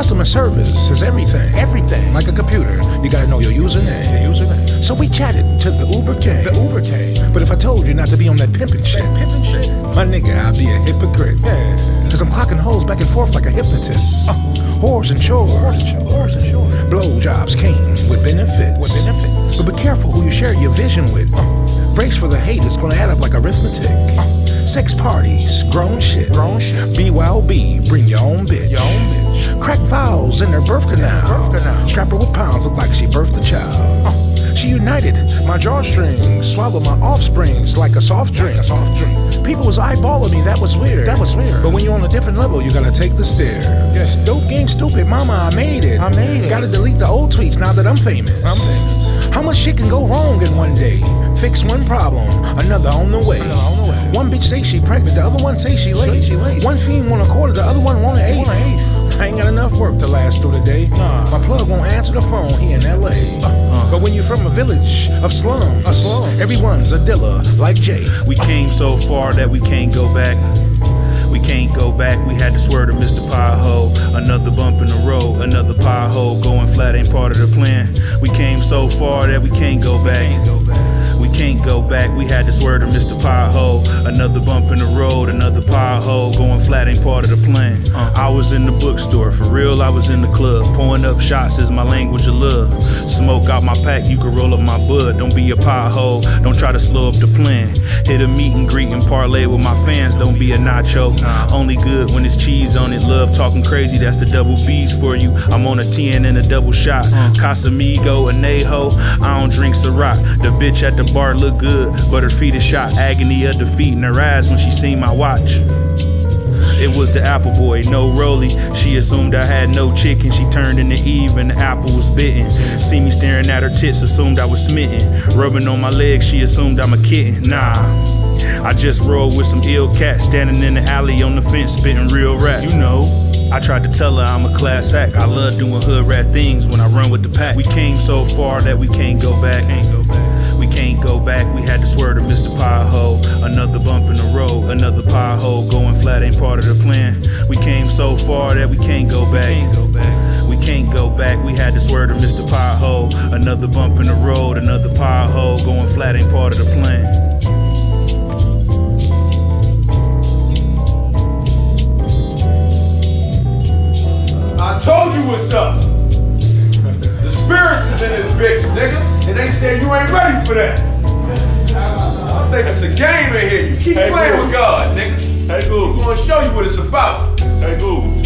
Customer service is everything. Everything. Like a computer, you gotta know your username. Your username. So we chatted to the Uber King. The Uber King. But if I told you not to be on that pimpin' shit, That pimpin' shit. my nigga, I'd be a hypocrite. Yeah. Cause I'm clocking hoes back and forth like a hypnotist. Uh, whores and chores. Horse and short. Blowjobs came with benefits. With benefits. But be careful who you share your vision with. Uh, brace for the hate, it's gonna add up like arithmetic. Sex parties, grown shit. Grown shit. BYOB, bring your own bitch. Your own bitch. Crack vows in her birth canal. Birth canal. Strap her with pounds, look like she birthed a child. Uh, she united my drawstrings, swallow my offsprings like a soft drink. a soft drink. People was eyeballing me, that was weird. That was weird. But when you're on a different level, you gotta take the stairs. Yes. Dope game stupid, mama, I made it. I made it. Gotta delete the old tweets now that I'm famous. I'm famous. How much shit can go wrong in one day? Fix one problem, another on the way. Another on the way. One bitch say she pregnant, the other one say she late. One fiend want a quarter, the other one want an eighth. Want an eighth. I ain't got enough work to last through the day. My plug won't answer the phone, he in LA. Uh-huh. But when you're from a village of slums, A slums. everyone's a dealer like Jay. We came so far that we can't go back. We can't go back, we had to swear to Mr. Pothole. Another bump in the road, another pothole. Going flat ain't part of the plan. We came so far that we can't go back. We back, we had to swear to Mr. Pothole. Another bump in the road, another pothole. Going flat ain't part of the plan. Uh. I was in the bookstore, for real, I was in the club. Pouring up shots is my language of love. Smoke out my pack, you can roll up my bud. Don't be a pothole, don't try to slow up the plan. Hit a meet and greet and parlay with my fans, don't be a nacho. Only good when it's cheese on it. Love talking crazy, that's the double B's for you. I'm on a 10 and a double shot. Uh. Casamigo, Anejo, I don't drink Ciroc. The bitch at the bar look good, but her feet is shot. Agony of defeat in her eyes when she seen my watch. It was the apple boy, no roly. She assumed I had no chicken. She turned into Eve and the apple was bitten. See me staring at her tits, assumed I was smitten. Rubbing on my legs, she assumed I'm a kitten. Nah. I just rolled with some ill cats standing in the alley on the fence spitting real rap. You know. I tried to tell her I'm a class act. I love doing hood rat things when I run with the pack. We came so far that we can't go back. Can't go back. We can't go back. We had to swear to Mr. Pothole. Another bump in the road, another pothole. Going flat ain't part of the plan. We came so far that we can't go back. We can't go back. We had to swear to Mr. Pothole. Another bump in the road, another pothole. Going flat ain't part of the plan. I told you what's up. The spirits is in this bitch, nigga. They said you ain't ready for that. I think it's a game in here. You keep Hey, playing Google. with God, nigga. Hey I'm Google. gonna show you what it's about. Hey Google.